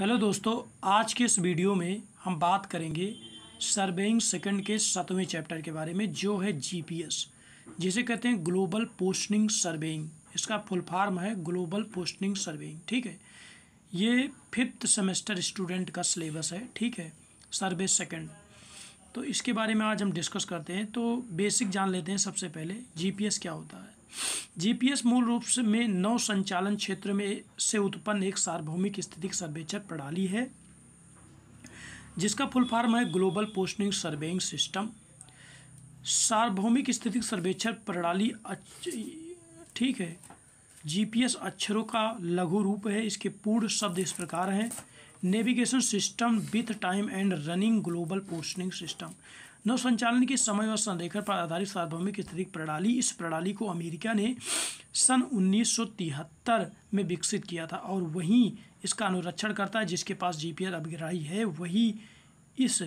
Hello दोस्तों, आज के इस वीडियो में हम बात करेंगे सर्वेइंग सेकंड के सातवें चैप्टर के बारे में, जो है जीपीएस, जिसे कहते हैं ग्लोबल पोस्टिंग सर्वेइंग। इसका फुल फॉर्म है ग्लोबल पोस्टिंग सर्वेइंग, ठीक है? ये फिफ्थ सेमेस्टर स्टूडेंट का सिलेबस है, ठीक है? Survey second. तो इसके बारे में आज हम डिस्कस करते हैं तो बेसिक जान लेते हैं सबसे पहले, जीपीएस क्या होता है? जीपीएस मूल रूप से में नौ संचालन क्षेत्र में से उत्पन्न एक सार्वभौमिक स्थितिक सर्वेक्षण प्रणाली है, जिसका फुल फॉर्म है ग्लोबल पोस्टिंग सर्वेइंग सिस्टम सार्वभौमिक स्थितिक सर्वेक्षण प्रणाली ठीक है जीपीएस अक्षरों का लघु रूप है, इसके पूर्ण शब्द इस प्रकार हैं। Navigation system with time and running global posting system नौ संचालन के समय और संरेखण पर आधारित सार्वभौमिक स्थिति प्रणाली, इस प्रणाली को अमेरिका ने सन उन्नीस सौ तिहत्तर में विकसित किया था और वहीं इसका अनुरक्षण करता है, जिसके पास जीपीएस अभिग्राही है, वही इस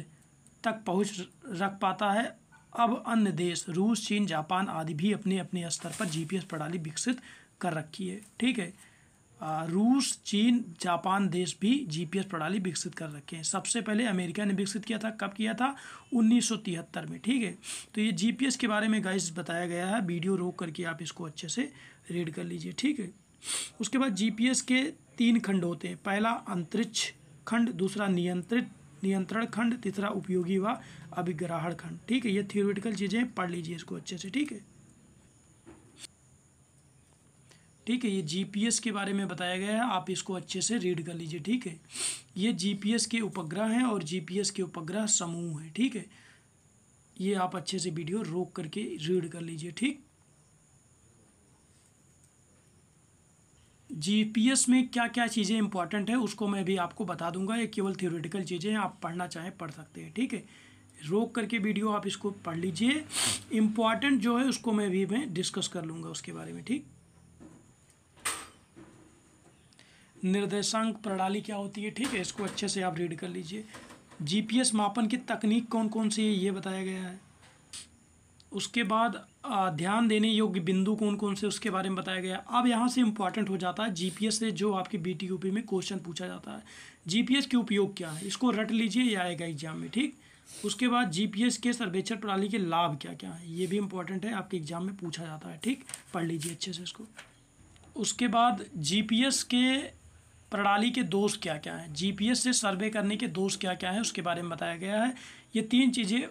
तक पहुँच रख पाता है। अब अन्य देश, रूस, चीन, जापान आदि भी अपने अपने स्तर पर जीपीएस प्रणाली विकसित कर रखी है। ठीक है? रूस, चीन, जापान देश भी जीपीएस प्रणाली विकसित कर रखे हैं। सबसे पहले अमेरिका ने विकसित किया था। कब किया था? उन्नीस सौ तिहत्तर में, ठीक है? तो ये जीपीएस के बारे में गाइस बताया गया है। वीडियो रोक करके आप इसको अच्छे से रीड कर लीजिए, ठीक है? उसके बाद जीपीएस के तीन खंड होते हैं। पहला, अंतरिक्ष खंड, दूसरा, नियंत्रित, नियंत्रण खंड, तीसरा, उपयोगी व अभिग्रहण खंड, ठीक है? ये थियोरिटिकल चीज़ें पढ़ लीजिए इसको अच्छे से, ठीक है? ठीक है, ये जीपीएस के बारे में बताया गया है, आप इसको अच्छे से रीड कर लीजिए, ठीक है। ये जीपीएस के उपग्रह हैं और जीपीएस के उपग्रह समूह हैं, ठीक है। ये आप अच्छे से वीडियो रोक करके रीड कर लीजिए, ठीक। जीपीएस में क्या क्या चीज़ें इंपॉर्टेंट है, उसको मैं भी आपको बता दूँगा। ये केवल थियोरेटिकल चीज़ें हैं, आप पढ़ना चाहें, पढ़ सकते हैं, ठीक है। रोक करके वीडियो आप इसको पढ़ लीजिए। इंपॉर्टेंट जो है, उसको मैं भी मैं डिस्कस कर लूँगा उसके बारे में, ठीक। निर्देशांक प्रणाली क्या होती है? ठीक है, इसको अच्छे से आप रीड कर लीजिए। जीपीएस मापन की तकनीक कौन कौन सी है, ये बताया गया है। उसके बाद ध्यान देने योग्य बिंदु कौन कौन से, उसके बारे में बताया गया। अब यहाँ से इंपॉर्टेंट हो जाता है जीपीएस से जो आपके बी टी में क्वेश्चन पूछा जाता है। जीपीएस के उपयोग क्या है? इसको रट लीजिए, ये आएगा एग्ज़ाम में, ठीक? उसके बाद जीपीएस के सर्वेक्षण प्रणाली के लाभ क्या क्या है? ये भी इंपॉर्टेंट है, आपके एग्ज़ाम में पूछा जाता है, ठीक? पढ़ लीजिए अच्छे से इसको। उसके बाद जीपीएस के प्रणाली के दोष क्या क्या हैं जीपीएस से सर्वे करने के दोष क्या क्या हैं? उसके बारे में बताया गया है। ये तीन चीज़ें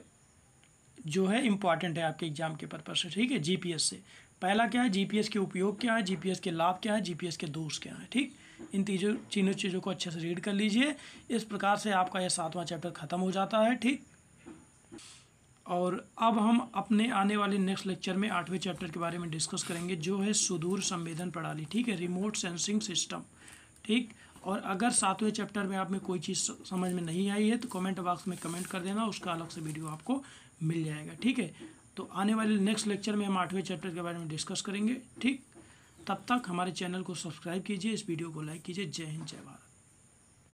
जो है इंपॉर्टेंट है आपके एग्ज़ाम के पर्पज से, ठीक है? जीपीएस से। पहला क्या है? जीपीएस के उपयोग क्या है? जीपीएस के लाभ क्या है? जीपीएस के दोष क्या है, ठीक? इन तीनों तीनों चीज़ों को अच्छे से रीड कर लीजिए। इस प्रकार से आपका यह सातवां चैप्टर ख़त्म हो जाता है, ठीक? और अब हम अपने आने वाले नेक्स्ट लेक्चर में आठवें चैप्टर के बारे में डिस्कस करेंगे, जो है सुदूर संवेदन प्रणाली, ठीक है? रिमोट सेंसिंग सिस्टम ठीक? और अगर सातवें चैप्टर में आप में कोई चीज़ समझ में नहीं आई है तो कमेंट बॉक्स में कमेंट कर देना, उसका अलग से वीडियो आपको मिल जाएगा, ठीक है? तो आने वाले नेक्स्ट लेक्चर में हम आठवें चैप्टर के बारे में डिस्कस करेंगे, ठीक? तब तक हमारे चैनल को सब्सक्राइब कीजिए, इस वीडियो को लाइक कीजिए, जय हिंद, जय भारत।